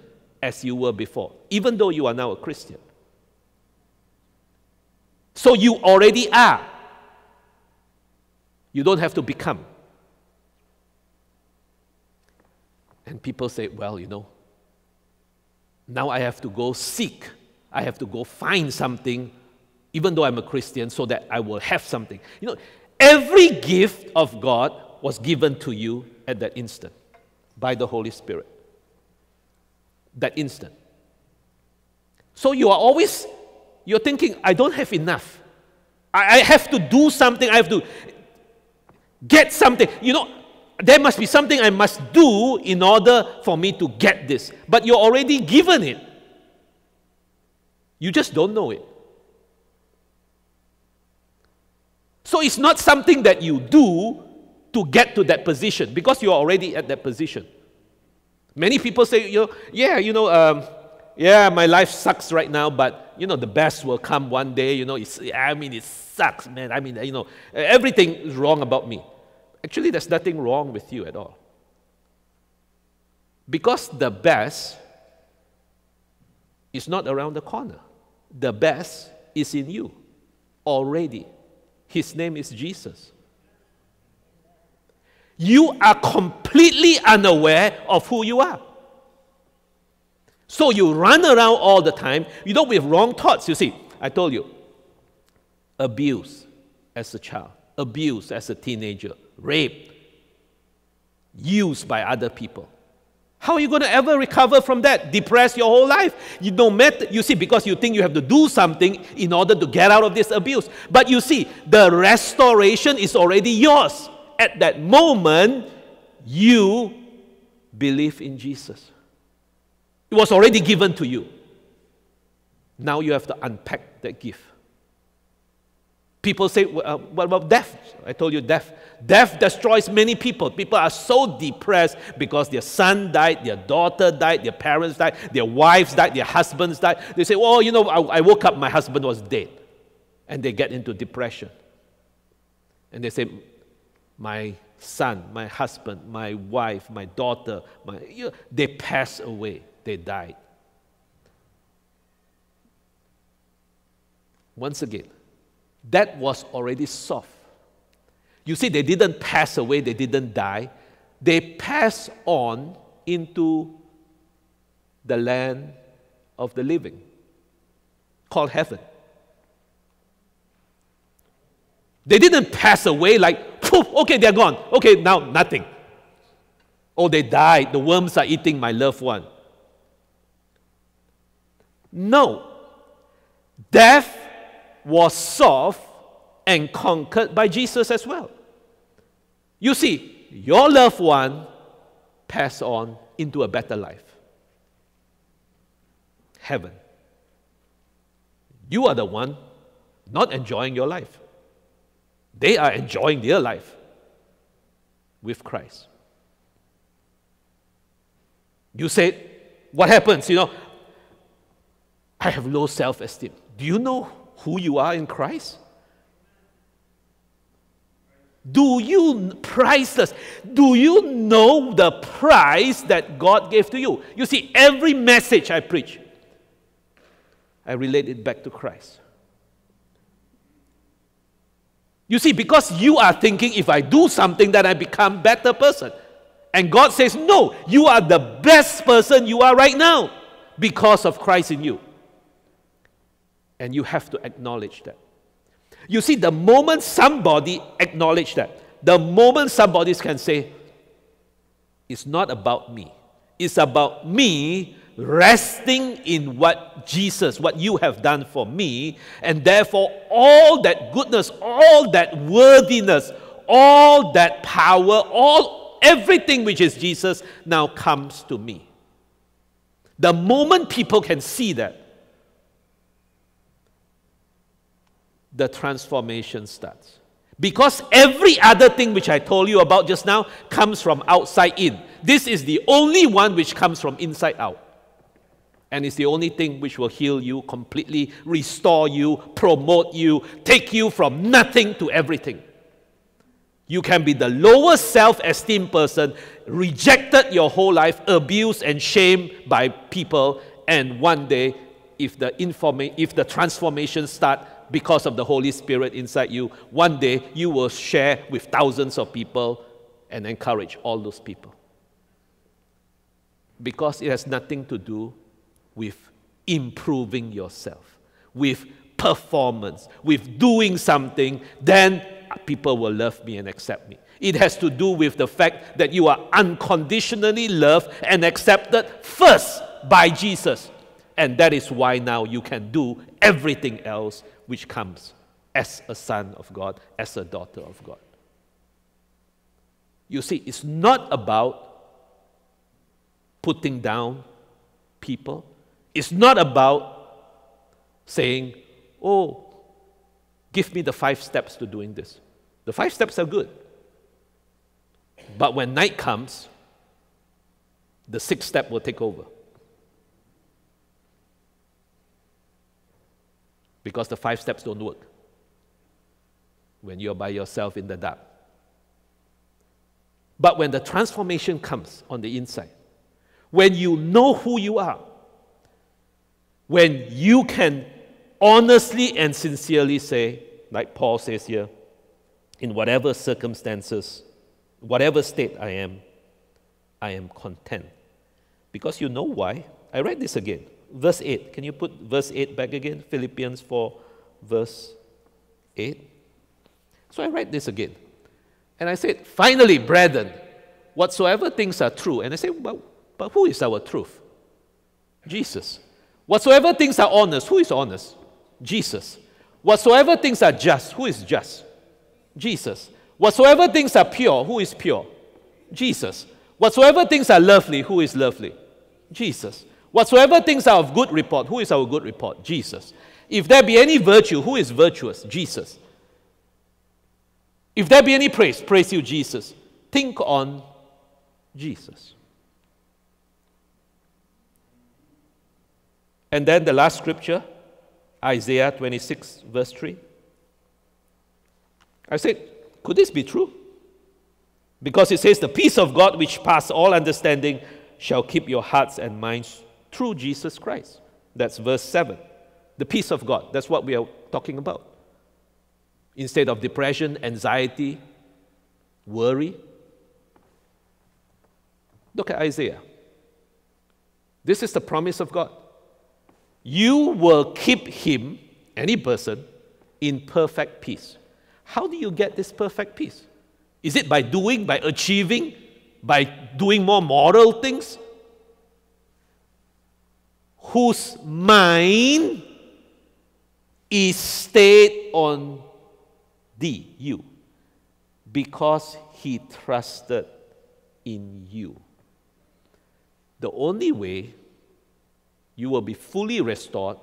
as you were before, even though you are now a Christian. So you already are. You don't have to become. And people say, well, you know, now I have to go seek, I have to go find something, even though I'm a Christian, so that I will have something. You know, every gift of God was given to you at that instant by the Holy Spirit that instant. So you are always, you're thinking, I don't have enough. I, I have to do something, I have to get something. You know, there must be something I must do in order for me to get this. But you're already given it. You just don't know it. So it's not something that you do to get to that position because you're already at that position. Many people say, you know, yeah, you know, um, yeah, my life sucks right now, but you know, the best will come one day. You know, I mean, it sucks, man. I mean, you know, everything is wrong about me. Actually, there's nothing wrong with you at all. Because the best is not around the corner. The best is in you already. His name is Jesus you are completely unaware of who you are. So you run around all the time, you know, with wrong thoughts. You see, I told you, abuse as a child, abuse as a teenager, rape, used by other people. How are you going to ever recover from that? Depressed your whole life. You no matter you see, because you think you have to do something in order to get out of this abuse. But you see, the restoration is already yours at that moment, you believe in Jesus. It was already given to you. Now you have to unpack that gift. People say, uh, what about death? I told you death. Death destroys many people. People are so depressed because their son died, their daughter died, their parents died, their wives died, their husbands died. They say, oh, you know, I, I woke up, my husband was dead. And they get into depression. And they say, my son, my husband, my wife, my daughter, my, you know, they passed away, they died. Once again, that was already soft. You see, they didn't pass away, they didn't die. They passed on into the land of the living, called heaven. They didn't pass away like, poof, okay, they're gone. Okay, now nothing. Oh, they died. The worms are eating my loved one. No. Death was solved and conquered by Jesus as well. You see, your loved one passed on into a better life heaven. You are the one not enjoying your life. They are enjoying their life with Christ. You said, What happens? You know, I have low self esteem. Do you know who you are in Christ? Do you, priceless, do you know the price that God gave to you? You see, every message I preach, I relate it back to Christ. You see, because you are thinking if I do something, that I become better person. And God says, no, you are the best person you are right now because of Christ in you. And you have to acknowledge that. You see, the moment somebody acknowledge that, the moment somebody can say, it's not about me, it's about me resting in what Jesus, what you have done for me, and therefore all that goodness, all that worthiness, all that power, all everything which is Jesus now comes to me. The moment people can see that, the transformation starts. Because every other thing which I told you about just now comes from outside in. This is the only one which comes from inside out. And it's the only thing which will heal you completely, restore you, promote you, take you from nothing to everything. You can be the lowest self esteem person, rejected your whole life, abused and shamed by people, and one day, if the, informa- if the transformation start because of the Holy Spirit inside you, one day you will share with thousands of people and encourage all those people. Because it has nothing to do with improving yourself, with performance, with doing something, then people will love me and accept me. It has to do with the fact that you are unconditionally loved and accepted first by Jesus. And that is why now you can do everything else which comes as a son of God, as a daughter of God. You see, it's not about putting down people, it's not about saying, oh, give me the five steps to doing this. The five steps are good. But when night comes, the sixth step will take over. Because the five steps don't work when you're by yourself in the dark. But when the transformation comes on the inside, when you know who you are, when you can honestly and sincerely say, like Paul says here, in whatever circumstances, whatever state I am, I am content. Because you know why? I read this again. Verse 8. Can you put verse 8 back again? Philippians 4, verse 8. So I read this again. And I said, Finally, brethren, whatsoever things are true. And I say, but, but who is our truth? Jesus. Whatsoever things are honest, who is honest? Jesus. Whatsoever things are just, who is just? Jesus. Whatsoever things are pure, who is pure? Jesus. Whatsoever things are lovely, who is lovely? Jesus. Whatsoever things are of good report, who is our good report? Jesus. If there be any virtue, who is virtuous? Jesus. If there be any praise, praise you, Jesus. Think on Jesus. And then the last scripture, Isaiah 26, verse 3. I said, could this be true? Because it says, The peace of God, which passes all understanding, shall keep your hearts and minds through Jesus Christ. That's verse 7. The peace of God. That's what we are talking about. Instead of depression, anxiety, worry. Look at Isaiah. This is the promise of God you will keep him, any person, in perfect peace. How do you get this perfect peace? Is it by doing, by achieving, by doing more moral things? Whose mind is stayed on thee, you, because he trusted in you. The only way you will be fully restored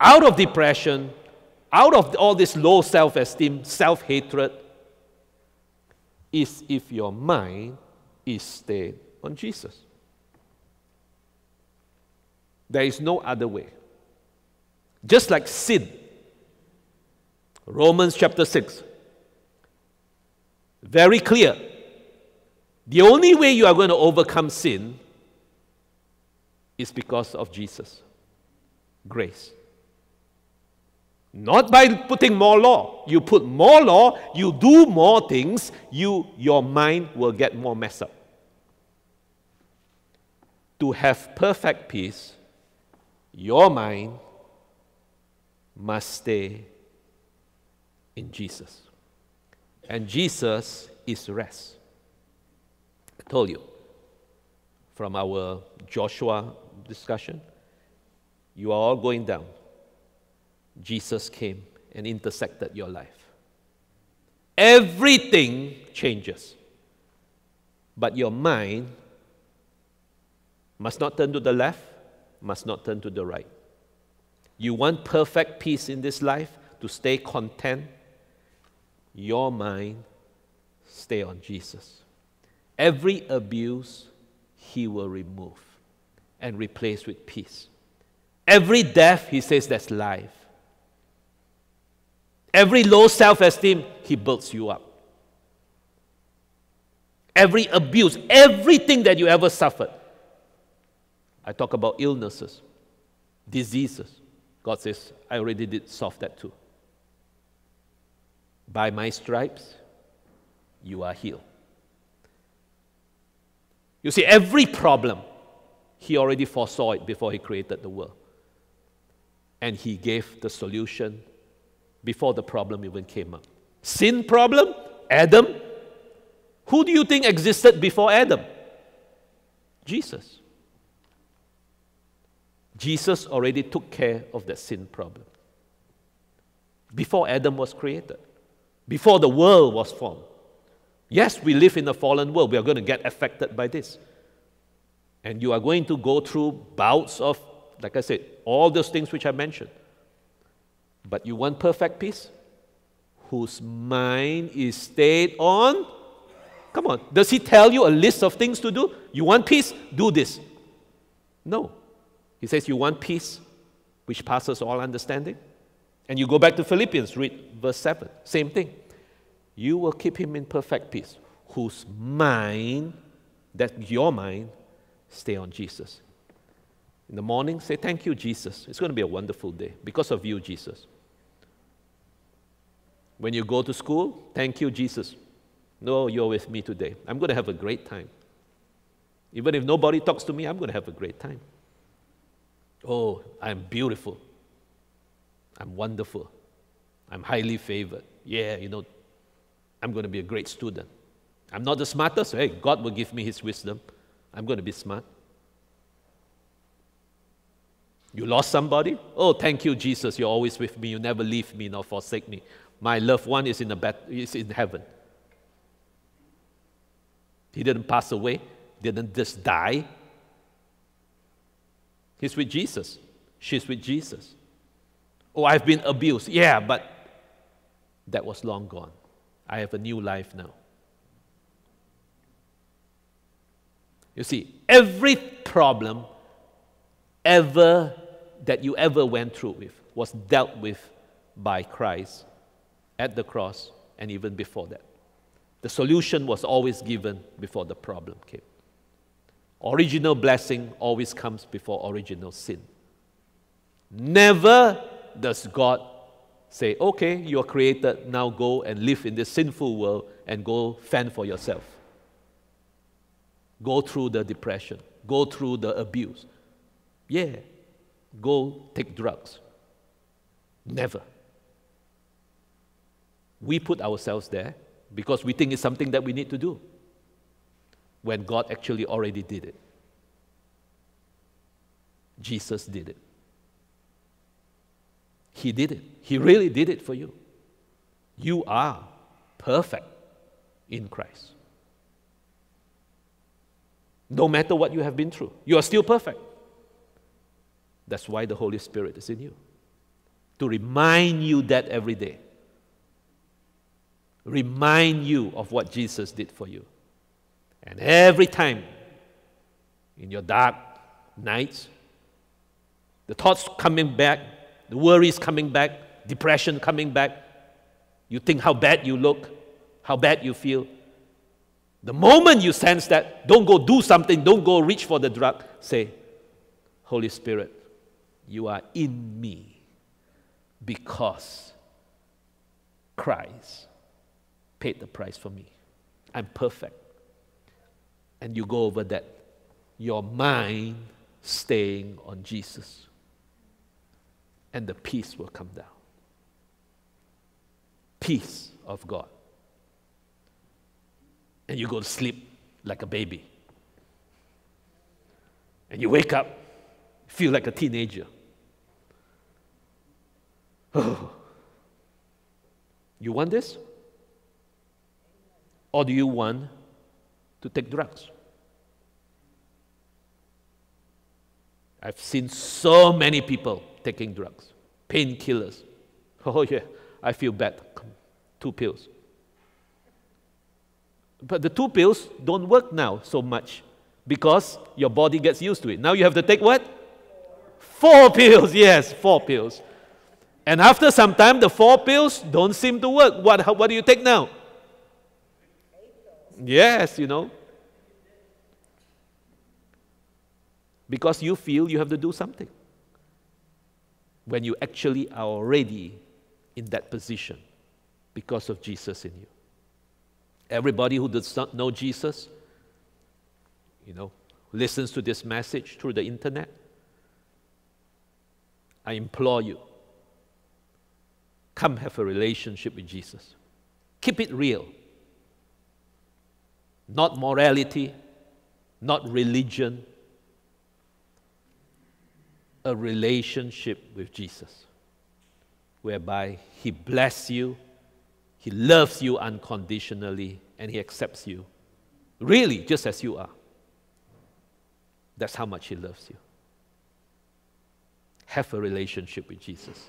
out of depression, out of all this low self esteem, self hatred, is if your mind is stayed on Jesus. There is no other way. Just like sin. Romans chapter 6. Very clear. The only way you are going to overcome sin is because of Jesus. Grace. Not by putting more law. You put more law, you do more things, you, your mind will get more messed up. To have perfect peace, your mind must stay in Jesus. And Jesus is rest. I told you from our Joshua discussion, you are all going down. Jesus came and intersected your life. Everything changes. But your mind must not turn to the left, must not turn to the right. You want perfect peace in this life to stay content? Your mind stay on Jesus. Every abuse, He will remove and replace with peace. Every death, He says, that's life. Every low self esteem, He builds you up. Every abuse, everything that you ever suffered. I talk about illnesses, diseases. God says, I already did solve that too. By my stripes, you are healed. You see, every problem, He already foresaw it before He created the world. And He gave the solution before the problem even came up. Sin problem, Adam. Who do you think existed before Adam? Jesus. Jesus already took care of that sin problem before Adam was created, before the world was formed. Yes, we live in a fallen world. We are going to get affected by this. And you are going to go through bouts of, like I said, all those things which I mentioned. But you want perfect peace? Whose mind is stayed on? Come on. Does he tell you a list of things to do? You want peace? Do this. No. He says, You want peace, which passes all understanding? And you go back to Philippians, read verse 7. Same thing. You will keep him in perfect peace, whose mind, that your mind, stay on Jesus. In the morning, say, Thank you, Jesus. It's going to be a wonderful day because of you, Jesus. When you go to school, thank you, Jesus. No, you're with me today. I'm going to have a great time. Even if nobody talks to me, I'm going to have a great time. Oh, I'm beautiful. I'm wonderful. I'm highly favored. Yeah, you know, I'm going to be a great student. I'm not the smartest. Hey, God will give me His wisdom. I'm going to be smart. You lost somebody? Oh, thank you, Jesus. You're always with me. You never leave me nor forsake me. My loved one is in, bed, is in heaven. He didn't pass away, didn't just die. He's with Jesus. She's with Jesus. Oh, I've been abused. Yeah, but that was long gone. I have a new life now. You see, every problem ever that you ever went through with was dealt with by Christ at the cross and even before that. The solution was always given before the problem came. Original blessing always comes before original sin. Never does God say, okay, you are created, now go and live in this sinful world and go fend for yourself. Go through the depression, go through the abuse. Yeah, go take drugs. Never. We put ourselves there because we think it's something that we need to do when God actually already did it. Jesus did it. He did it. He really did it for you. You are perfect in Christ. No matter what you have been through, you are still perfect. That's why the Holy Spirit is in you to remind you that every day. Remind you of what Jesus did for you. And every time in your dark nights, the thoughts coming back, the worries coming back, depression coming back, you think how bad you look, how bad you feel. The moment you sense that, don't go do something, don't go reach for the drug, say, Holy Spirit, you are in me because Christ paid the price for me. I'm perfect. And you go over that, your mind staying on Jesus, and the peace will come down. Peace of God. And you go to sleep like a baby. And you wake up, feel like a teenager. Oh. You want this? Or do you want to take drugs? I've seen so many people taking drugs, painkillers. Oh, yeah, I feel bad. Two pills. But the two pills don't work now so much because your body gets used to it. Now you have to take what? Four pills, yes, four pills. And after some time, the four pills don't seem to work. What, what do you take now? Yes, you know. Because you feel you have to do something. When you actually are already in that position because of Jesus in you. Everybody who does not know Jesus, you know, listens to this message through the internet, I implore you Come have a relationship with Jesus. Keep it real. Not morality, not religion, a relationship with Jesus whereby He bless you, He loves you unconditionally, and He accepts you really just as you are. That's how much He loves you. Have a relationship with Jesus.